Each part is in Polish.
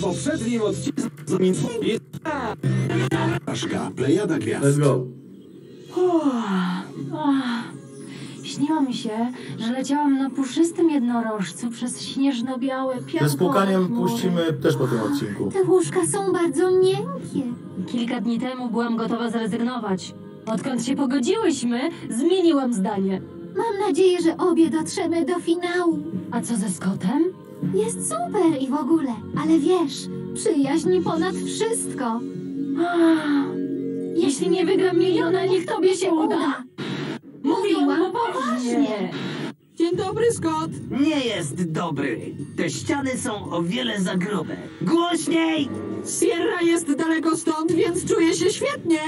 W poprzednim odcinku jest... Aszka, plejada Let's gwiazd. go. Śniło mi się, że leciałam na puszystym jednorożcu przez śnieżno-białe piankowe Ze spukaniem puścimy też po tym odcinku. Te łóżka są bardzo miękkie. Kilka dni temu byłam gotowa zrezygnować. Odkąd się pogodziłyśmy, zmieniłam zdanie. Mam nadzieję, że obie dotrzemy do finału. A co ze Scottem? Jest super i w ogóle, ale wiesz, przyjaźń ponad wszystko. Jeśli nie wygram miliona, niech tobie się uda. Mówiłam poważnie. Dzień dobry, Scott. Nie jest dobry. Te ściany są o wiele za grube. Głośniej! Sierra jest daleko stąd, więc czuję się świetnie.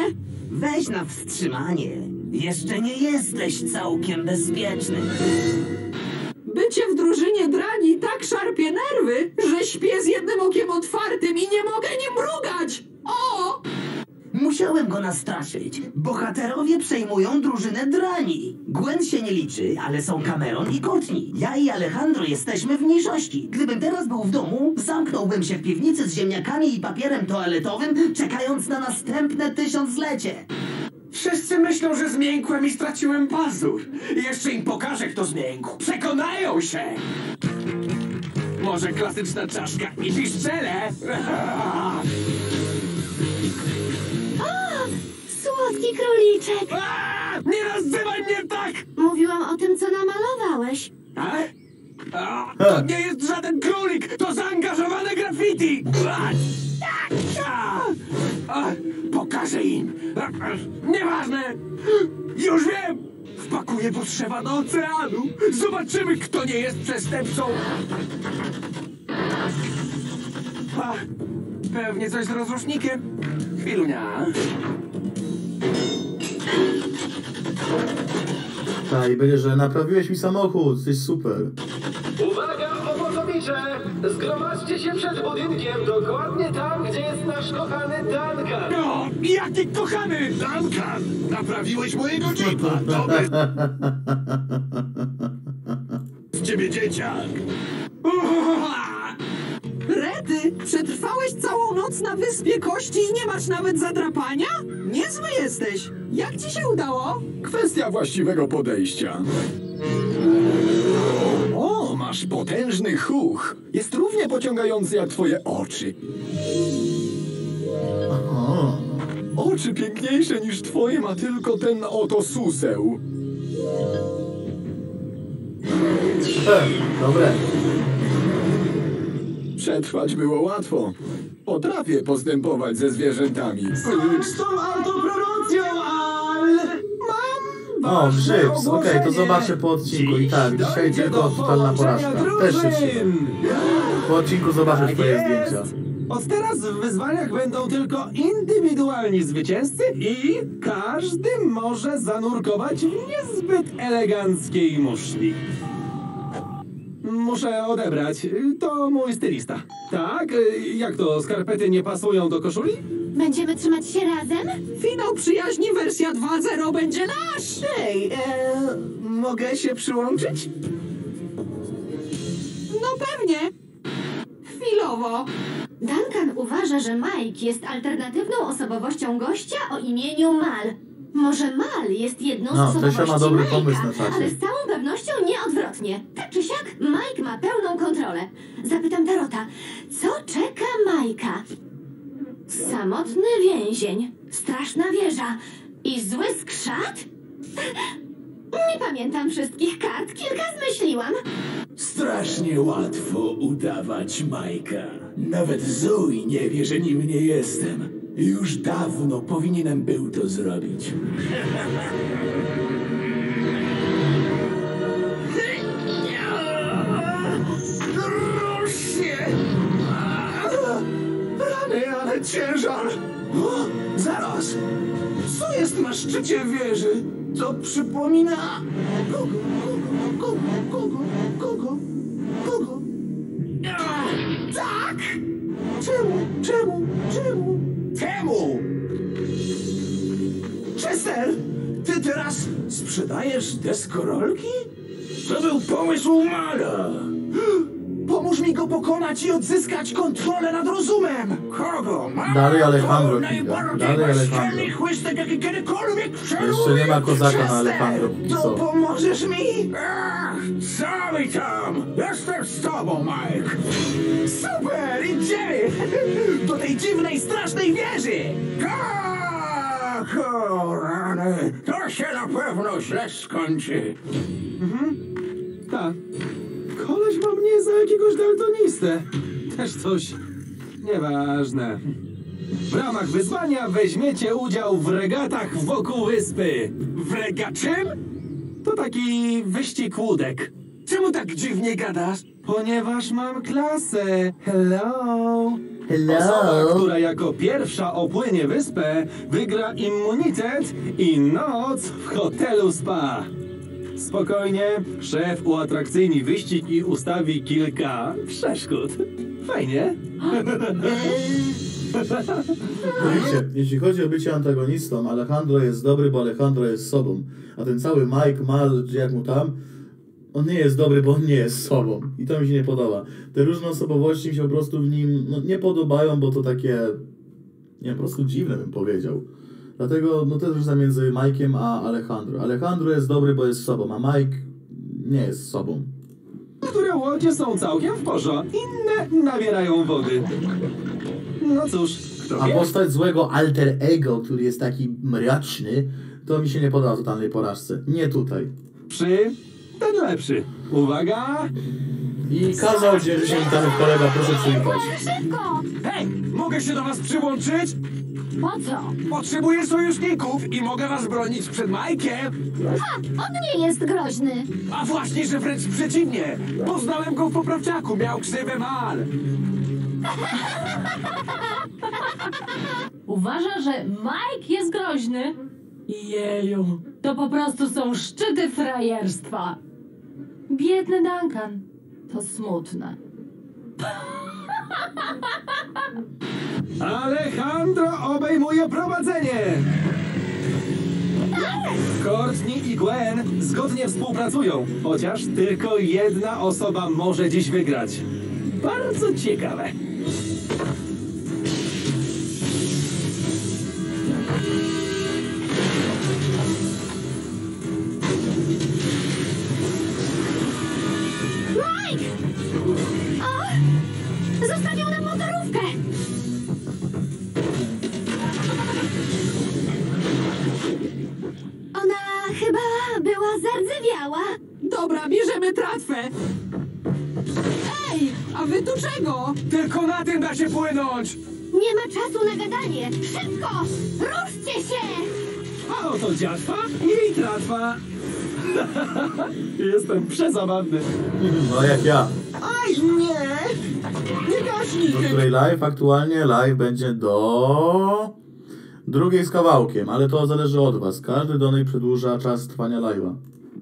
Weź na wstrzymanie. Jeszcze nie jesteś całkiem bezpieczny. Nerwy, że śpię z jednym okiem otwartym i nie mogę nim mrugać. O! Musiałem go nastraszyć. Bohaterowie przejmują drużynę drani. Gwen się nie liczy, ale są Cameron i Courtney. Ja i Alejandro jesteśmy w mniejszości. Gdybym teraz był w domu, zamknąłbym się w piwnicy z ziemniakami i papierem toaletowym, czekając na następne tysiąclecie. Wszyscy myślą, że zmiękłem i straciłem pazur. Jeszcze im pokażę, kto zmiękł. Przekonają się! Może klasyczna czaszka i piszczele? Słodki króliczek. A, Nie nazywaj mnie tak! Mówiłam o tym, co namalowałeś. A? A, to nie jest żaden królik, to zaangażowane graffiti! A, a, a, Pokażę im! Nieważne! Już wiem! Wpakuję potrzeba do oceanu! Zobaczymy, kto nie jest przestępcą! A, pewnie coś z rozrusznikiem. Chwilunia. Tak, i będzie, że naprawiłeś mi samochód, jesteś super. Uwaga, obozowicze! Zgromadźcie się przed budynkiem, dokładnie tam, gdzie jest nasz kochany Duncan. O, jaki kochany! Duncan, naprawiłeś mojego jeepa. Dobry z ciebie dzieciak. Rety, przetrwałeś całą noc na wyspie kości i nie masz nawet zadrapania? Niezły jesteś. Jak ci się udało? Kwestia właściwego podejścia. O, masz potężny chuch. Jest równie pociągający jak twoje oczy. Oczy piękniejsze niż twoje ma tylko ten oto suseł. e, dobre. Przetrwać było łatwo. Potrafię postępować ze zwierzętami. Z tą autopromocją, O, grzyb, okej, to ogłoszenie. zobaczę po odcinku i tak, dzisiaj tylko totalna porażka. Też się wstrzymam. Po odcinku zobaczysz Tak twoje jest. zdjęcia. Od teraz w wyzwaniach będą tylko indywidualni zwycięzcy i każdy może zanurkować w niezbyt eleganckiej muszli. Muszę odebrać. To mój stylista. Tak? Jak to, skarpety nie pasują do koszuli? Będziemy trzymać się razem? Finał przyjaźni wersja 2.0 będzie nasz! Ej, e, mogę się przyłączyć? No pewnie. Chwilowo. Duncan uważa, że Mike jest alternatywną osobowością gościa o imieniu Mal. Może Mal jest jedną z No, osobowości ma dobry Mike'a, pomysł na czacie. ale z całą pewnością nie odwrotnie. Tak czy siak, Mike ma pełną kontrolę. Zapytam Tarota, co czeka Majka? Samotny więzień, straszna wieża i zły skrzat? Nie pamiętam wszystkich kart, kilka zmyśliłam. Strasznie łatwo udawać Majka. Nawet Zoe nie wie, że nim nie jestem. Już dawno powinienem był to zrobić. Szczycie wieży? To przypomina... Kogo? Kogo? Kogo? Kogo? Kogo? A, Tak! Czemu? Czemu? Czemu? Czemu? Chester! Ty teraz sprzedajesz deskorolki? To był pomysł Mala. Mi go pokonać i odzyskać kontrolę nad rozumem! Kogo? Dalej Alejandro Kinga. Dalej Alejandro. chłystek, jaki kiedykolwiek Jeszcze nie ma kozaka na Alejandro póki To co. pomożesz mi? Ach, co mi tam? Jestem z tobą, Mike. Super! Idziemy! Do tej dziwnej, strasznej wieży! Tak, o rany, to się na pewno źle skończy. Tak. Koleś ma mnie za jakiegoś daltonistę. Też coś. Nieważne. W ramach wyzwania weźmiecie udział w regatach wokół wyspy. W rega czym? To taki wyścig łódek. Czemu tak dziwnie gadasz? Ponieważ mam klasę. Hello. Osoba, która jako pierwsza opłynie wyspę, wygra immunitet i noc w hotelu spa. Spokojnie, szef uatrakcyjni wyścig i ustawi kilka przeszkód. Fajnie. Widzicie, jeśli chodzi o bycie antagonistą, Alejandro jest dobry, bo Alejandro jest sobą. A ten cały Mike, Mal, czy jak mu tam, on nie jest dobry, bo on nie jest sobą. I to mi się nie podoba. Te różne osobowości mi się po prostu w nim no, nie podobają, bo to takie, nie po prostu dziwne bym powiedział. Dlatego, no to jest różnica między Mike'iem a Alejandro. Alejandro jest dobry, bo jest sobą, a Mike nie jest sobą. Niektóre łodzie są całkiem w porządku, inne nabierają wody. No cóż, kto A wie? postać złego alter ego, który jest taki mroczny, to mi się nie podoba w totalnej porażce. Nie tutaj. Przy ten lepszy. Uwaga! I kazał się witamy w kolega, proszę przywitać. Szybko! Hej, mogę się do was przyłączyć? Po co? Potrzebuję sojuszników i mogę was bronić przed Majkiem. Ha! On nie jest groźny! A właśnie, że wręcz przeciwnie. Poznałem go w poprawczaku, miał ksywę mal. Uważa, że Mike jest groźny? Jeju. To po prostu są szczyty frajerstwa. Biedny Duncan. To smutne. Alejandro obejmuje prowadzenie! Courtney i Gwen zgodnie współpracują, chociaż tylko jedna osoba może dziś wygrać. Bardzo ciekawe. Gadanie. Szybko! Ruszcie się! A oto dziatwa i tratwa. Jestem przezabawny. No jak ja. Aj, nie! Nie gaśnij Do której live aktualnie live będzie do drugiej z kawałkiem, ale to zależy od was. Każdy donej przedłuża czas trwania live'a.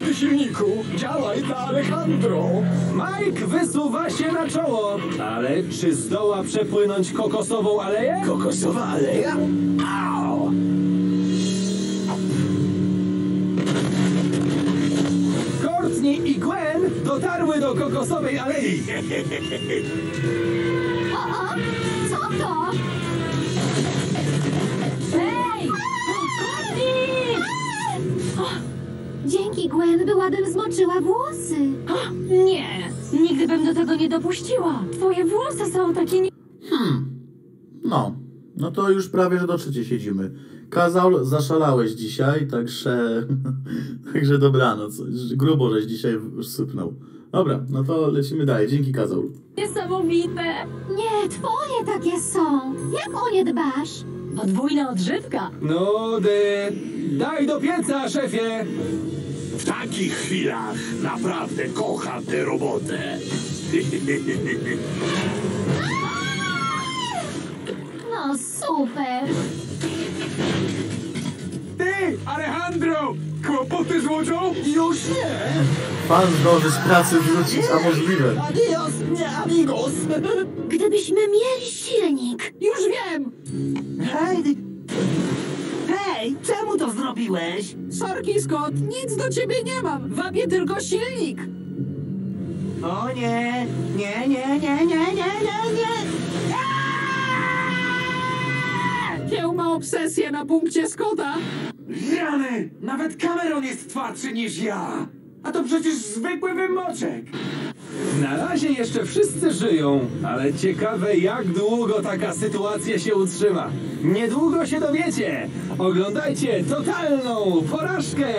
Silniku! Działaj dla Alejandro! Mike wysuwa się na czoło, ale czy zdoła przepłynąć kokosową aleję? Kokosowa aleja? Au! Courtney i Gwen dotarły do kokosowej alei. O, o! Co to? Gwen byłabym zmoczyła włosy. Nie, nigdy bym do tego nie dopuściła. Twoje włosy są takie nie... No, no to już prawie, że do trzeciej siedzimy. Kazał, zaszalałeś dzisiaj, także, także dobranoc. Grubo, żeś dzisiaj już sypnął. Dobra, no to lecimy dalej. Dzięki, Kazał. niesamowite. Nie, twoje takie są. Jak o nie dbasz? Podwójna odżywka. Nudy. Daj do pieca, szefie. W takich chwilach naprawdę kocham tę robotę. No super. Ty, Alejandro! Kłopoty z łodzią? Już nie! Pan zdąży z pracy wrócić, a możliwe. Adios, nie amigos! Gdybyśmy mieli silnik. Już wiem. Hej! Zrobiłeś? Sorki, Scott, nic do ciebie nie mam. Wabię tylko silnik. O nie, nie, nie, nie, nie, nie, nie, nie. Kieł ma obsesję na punkcie Scotta. Rany! Nawet Cameron jest twardszy niż ja! A to przecież zwykły wymoczek! Na razie jeszcze wszyscy żyją, ale ciekawe jak długo taka sytuacja się utrzyma. Niedługo się dowiecie. Oglądajcie totalną porażkę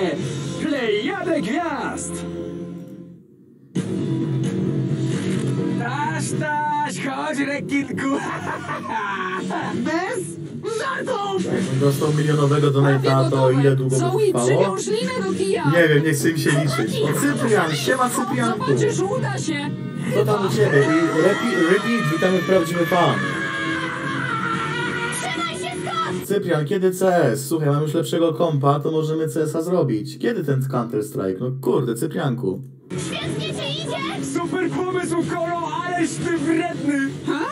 Plejadę Gwiazd. Taś, taś, chodź rekinku! Bez Jakbym dostał milionowego donata, to ile długo by Zoe, trwało? przywiąż linę do kija. Nie wiem, nie chcę mi się liczyć. O, Cyprian, siema Cyprianku. Zobaczysz, uda się. Co tam u ciebie? I Repeat, witamy w prawdziwy fan. Trzymaj się! Cyprian, kiedy CS? Słuchaj, mam już lepszego kompa, to możemy CS-a zrobić. Kiedy ten Counter Strike? No kurde, Cyprianku. Świetnie ci idzie! Super pomysł, Koro, ależ ty wredny! Ha?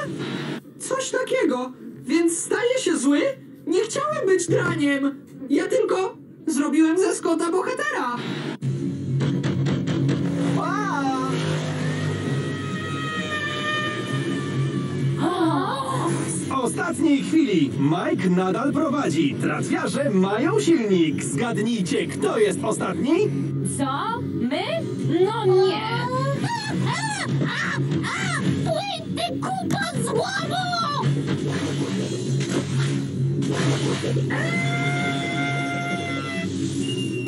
Coś takiego. Więc staje się zły? Nie chciałem być draniem. Ja tylko zrobiłem ze Scotta bohatera. W ostatniej chwili Mike nadal prowadzi. Tratwiarze mają silnik. Zgadnijcie, kto jest ostatni? Co? My? No nie. Płyń, ty kupa złomu!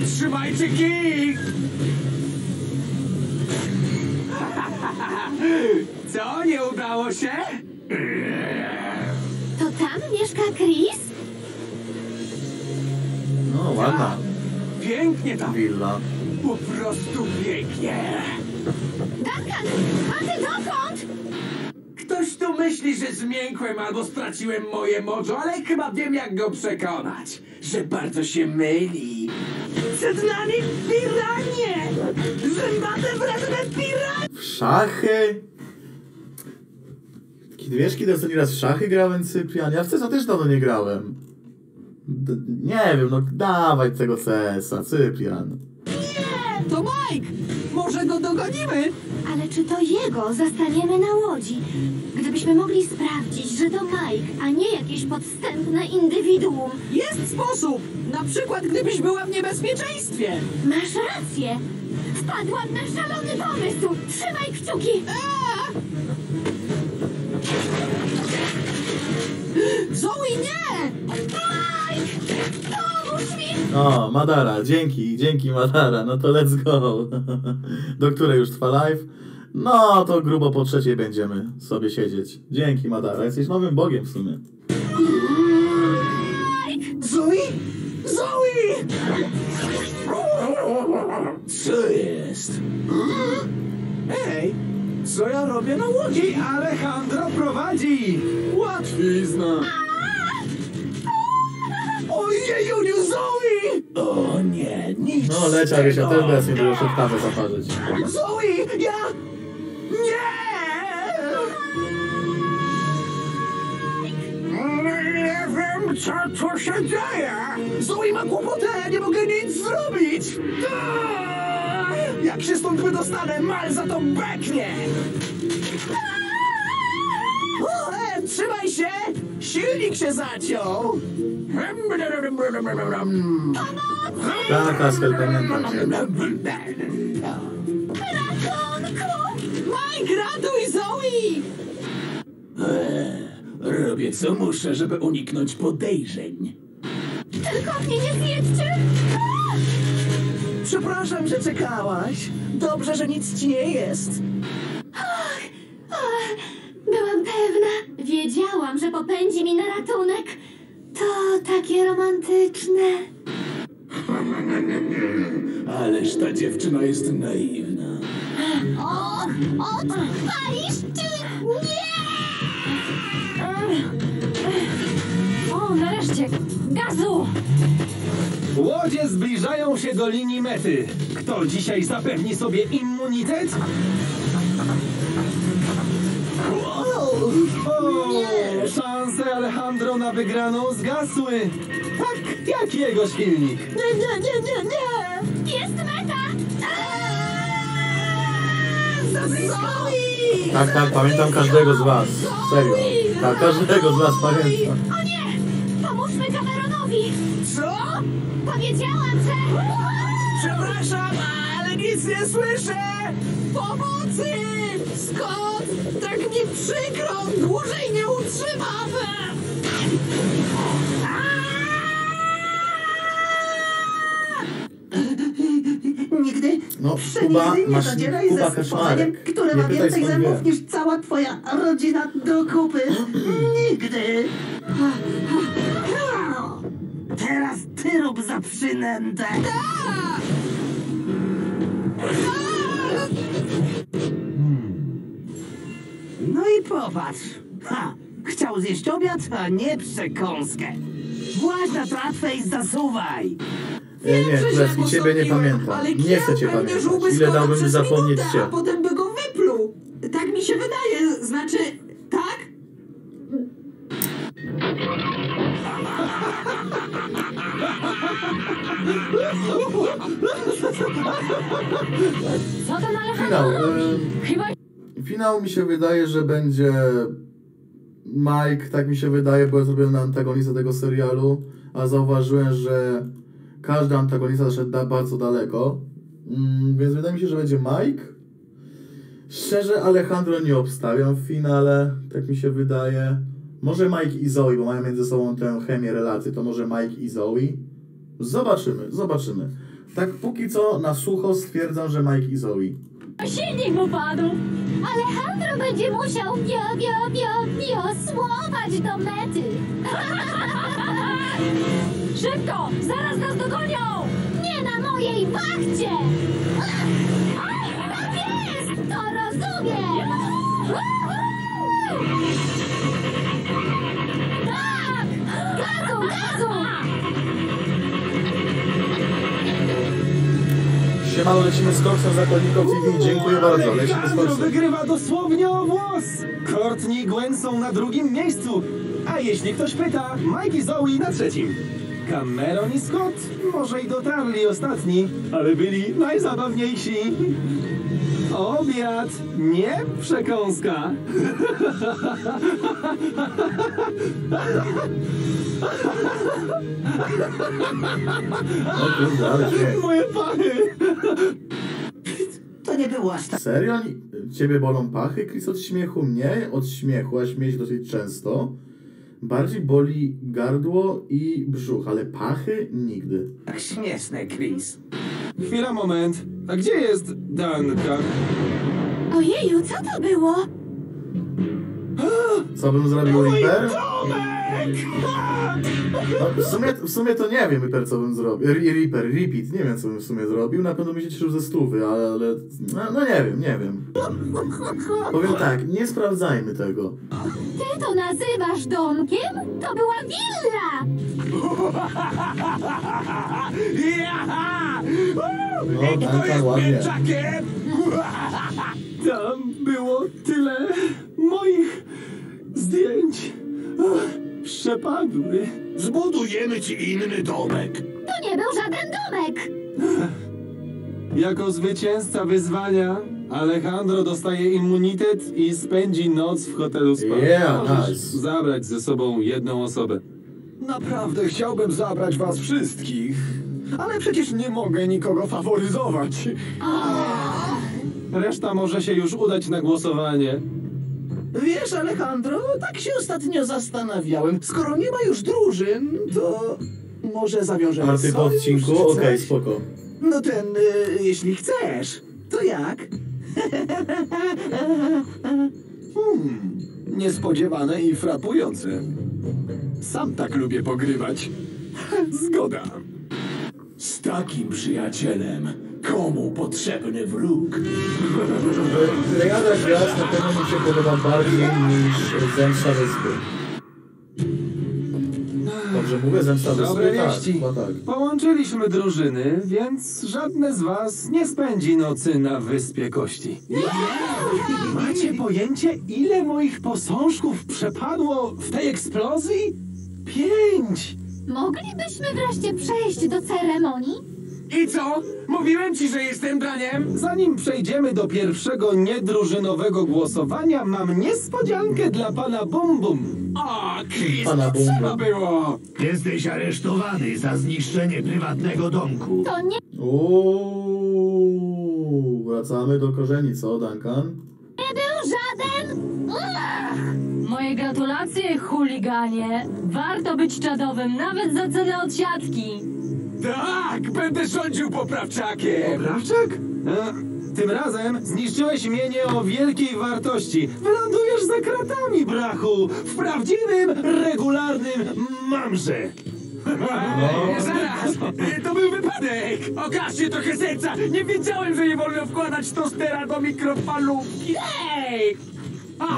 Trzymajcie kij! Co, nie udało się? To tam mieszka Chris? No, ładna Pięknie tam, willa. po prostu pięknie! Duncan, a ty dokąd? Ktoś tu myśli, że zmiękłem albo straciłem moje mojo, ale chyba wiem jak go przekonać, że bardzo się myli. Przed nami piranie! Zębate wredne piranie! W szachy? Kiedy wiesz, kiedy ostatni raz w szachy grałem, Cyprian? Ja w CS też dawno nie grałem. D nie wiem, no dawaj tego CS-a, Cyprian. To Mike. Ale czy to jego zastaniemy na łodzi? Gdybyśmy mogli sprawdzić, że to Mike, a nie jakieś podstępne indywiduum. Jest sposób. Na przykład, gdybyś była w niebezpieczeństwie. Masz rację. Wpadłam na szalony pomysł. Trzymaj kciuki. Zoe, nie! Mike! O, Madara, dzięki, dzięki Madara, no to let's go. Do której już trwa live? No, to grubo po trzeciej będziemy sobie siedzieć. Dzięki Madara, jesteś nowym bogiem w sumie. Zoe? Zoe! Co jest? Ej, co ja robię na łodzi? Alejandro prowadzi. Łatwizna. O nie, nic No, lecia, z wiesz, ja tego. też teraz nie było szeptamy zaparzyć. Zoe, ja... Nie! Nie wiem, co tu się dzieje! Zoe ma kłopotę, ja nie mogę nic zrobić! Jak się stąd wydostanę, mal za to beknie! Trzymaj się! Silnik się zaciął! Tak, Kaskel, pamiętam cię. Mike, ratuj Zoe! Robię co muszę, żeby uniknąć podejrzeń. Tylko mnie nie zjedźcie! Przepraszam, że czekałaś. Dobrze, że nic ci nie jest. Wiedziałam, że popędzi mi na ratunek. To takie romantyczne. Ależ ta dziewczyna jest naiwna. O, odpalisz czy nie? O, nareszcie. Gazu! Łodzie zbliżają się do linii mety. Kto dzisiaj zapewni sobie immunitet? O, szanse Alejandro na wygraną zgasły. Tak jak jego silnik. Nie, nie, nie, nie, nie! Jest meta! Za blisko! Tak, tak, pamiętam każdego z was. Serio. Tak, każdego z was pamiętam. O nie! Pomóżmy Cameronowi! Co? Powiedziałam, że... Przepraszam, ale nic nie słyszę! Pomocy! Skąd? Tak mi przykro! Dłużej nie utrzymam! Nigdy, No, Kuba, przenigdy nie masz ze stworzeniem, które ma więcej zębów niż cała twoja rodzina do kupy. Nigdy! Teraz ty rób za przynętę! No i popatrz. Ha! Chciał zjeść obiad, a nie przekąskę. Właź na tratwę i zasuwaj. Nie, nie, się ciebie nie pamiętam. Nie chcę cię pamiętać. Ile dałbym zapomnieć cię. Co ten Finał. Robi? ym, Chyba Finał mi się wydaje, że będzie Mike, tak mi się wydaje, bo ja zrobiłem na antagonistę tego serialu, a zauważyłem, że każdy antagonista zaszedł da bardzo daleko, mm, więc wydaje mi się, że będzie Mike. Szczerze Alejandro nie obstawiam w finale, tak mi się wydaje. Może Mike i Zoe, bo mają między sobą tę chemię relacji, to może Mike i Zoe. Zobaczymy, zobaczymy. Tak póki co na sucho stwierdzam, że Mike i Zoe. silnik mu padł. Alejandro będzie musiał bio, bio, bio, wiosłować do mety. Szybko! Zaraz nas dogonią! Nie na mojej wachcie! Tak jest! To rozumiem! Siemano, lecimy z koksem zakonników TV. Dziękuję bardzo, lecimy z koksem. wygrywa dosłownie o włos! Courtney i Gwen są na drugim miejscu. A jeśli ktoś pyta, Mike i Zoe na trzecim. Cameron i Scott może i dotarli ostatni, ale byli najzabawniejsi. Obiad, nie przekąska. O kurde, ale śmiech. Moje pachy! To nie było aż tak. Serio? Ciebie bolą pachy, Chris, od śmiechu? Mnie od śmiechu, a śmieć dosyć często. Bardziej boli gardło i brzuch, ale pachy nigdy. Tak śmieszne, Chris. Chwila, moment. A gdzie jest Danka? Ojeju, co to było? Co bym zrobił, Reaper? No, w, sumie, w sumie to nie wiem, Reaper, co bym zrobił. Re- Reaper, Repeat, nie wiem, co bym w sumie zrobił. Na pewno bym się cieszył ze stówy, ale... ale no, no nie wiem, nie wiem. Powiem tak, nie sprawdzajmy tego. Ty to nazywasz domkiem? To była willa! No, Duncan, ładnie. Mięczakiem! Tam było tyle moich zdjęć. Przepadły. Zbudujemy ci inny domek. To nie był żaden domek! Jako zwycięzca wyzwania Alejandro dostaje immunitet i spędzi noc w hotelu spa. Yeah, Możesz nice. zabrać ze sobą jedną osobę. Naprawdę chciałbym zabrać was wszystkich, ale przecież nie mogę nikogo faworyzować. Reszta może się już udać na głosowanie. Wiesz, Alejandro, tak się ostatnio zastanawiałem. Skoro nie ma już drużyn, to może zawiążemy Marty po sojusz, odcinku? Okej, coś? spoko. No ten, y, jeśli chcesz, to jak? hmm, niespodziewane i frapujące. Sam tak lubię pogrywać. Zgoda. Z takim przyjacielem komu potrzebny wróg? Rejada Gwiazd na pewno mi się podoba bardziej niż Zemsta Wyspy. Dobrze mówię, Zemsta Wyspy? Dobre tak, wieści. tak. Połączyliśmy drużyny, więc żadne z was nie spędzi nocy na Wyspie Kości. Macie pojęcie, ile moich posążków przepadło w tej eksplozji? Pięć! Moglibyśmy wreszcie przejść do ceremonii? I co? Mówiłem ci, że jestem draniem? Zanim przejdziemy do pierwszego niedrużynowego głosowania, mam niespodziankę dla pana Bum Bum. O, Chris, Pana to Bumbo. trzeba było! Jesteś aresztowany za zniszczenie prywatnego domku. To nie Uuu, wracamy do korzeni, co, Duncan? był żaden... Moje gratulacje, chuliganie. Warto być czadowym, nawet za cenę odsiadki. Tak, będę rządził poprawczakiem! Poprawczak? E, tym razem zniszczyłeś mienie o wielkiej wartości. Wylądujesz za kratami, brachu! W prawdziwym, regularnym mamrze. Ej, Zaraz! To był wypadek! Okażcie trochę serca! Nie wiedziałem, że nie wolno wkładać tostera do mikrofalówki! Ej!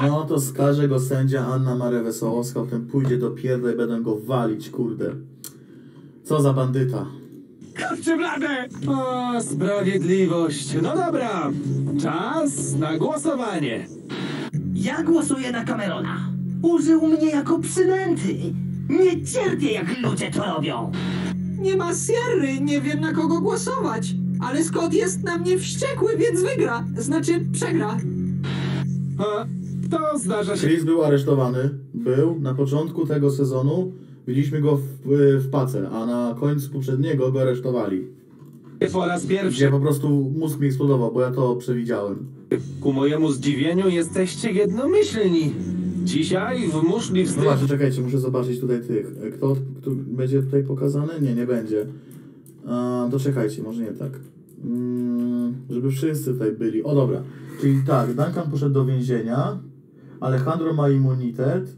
No to skaże go sędzia Anna Maria Wesołowska, potem pójdzie do pierdla i będą go walić, kurde. Co za bandyta. Kurczę blade! O, sprawiedliwość. No dobra, czas na głosowanie. Ja głosuję na Camerona. Użył mnie jako przynęty. Nie cierpię, jak ludzie to robią. Nie ma Sierry, nie wiem na kogo głosować. Ale Scott jest na mnie wściekły, więc wygra. Znaczy, przegra. A, to zdarza się Chris był aresztowany, był na początku tego sezonu, widzieliśmy go w, w pace, a na końcu poprzedniego go aresztowali. po raz pierwszy. po prostu mózg mi eksplodował, bo ja to przewidziałem. Ku mojemu zdziwieniu jesteście jednomyślni. Dzisiaj w muszli No właśnie, czekajcie, muszę zobaczyć tutaj tych. Kto, kto będzie tutaj pokazany? Nie, nie będzie. A, to czekajcie, może nie tak. Mm, żeby wszyscy tutaj byli. O dobra, czyli tak, Duncan poszedł do więzienia, Alejandro ma immunitet.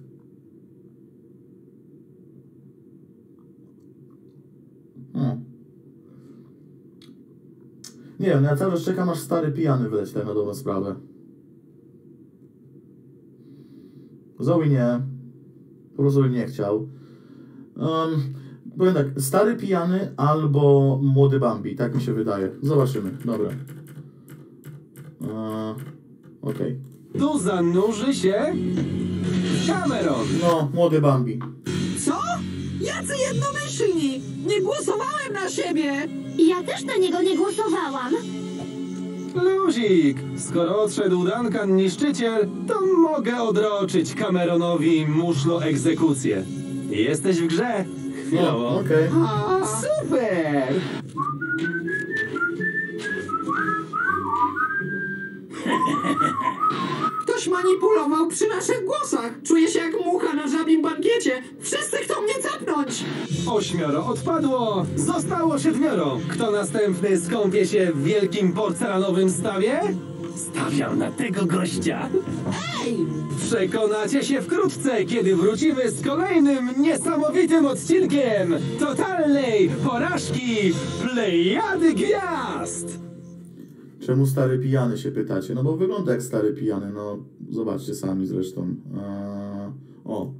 Hmm. Nie wiem, ja cały czas czekam aż stary pijany wyleci tak na dobrą sprawę. Zoe nie. Po prostu nie chciał. Um, powiem tak, stary pijany albo młody Bambi, tak mi się wydaje. Zobaczymy, dobra. Eee, Okej. Tu zanurzy się Cameron. No, młody Bambi. Co? Jacy jednomyślni! Nie głosowałem na siebie! Ja też na niego nie głosowałam. Luzik, skoro odszedł Duncan niszczyciel, to mogę odroczyć Cameronowi muszlo egzekucję. Jesteś w grze. No, Chwilowo. okej. Super! Ktoś manipulował przy naszych głosach. Czuję się jak mucha na żabim bankiecie. Wszyscy chcą mnie capnąć! Ośmioro odpadło, zostało siedmioro. Kto następny skąpie się w wielkim porcelanowym stawie? Stawiam na tego gościa. Ej! Przekonacie się wkrótce, kiedy wrócimy z kolejnym niesamowitym odcinkiem totalnej porażki Plejady Gwiazd! Czemu stary pijany się pytacie? No bo wygląda jak stary pijany, no zobaczcie sami zresztą. Eee, o,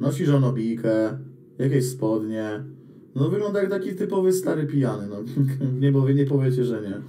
nosi żonobijkę, jakieś spodnie. No wygląda jak taki typowy stary pijany, no nie, powie, nie powiecie, że nie.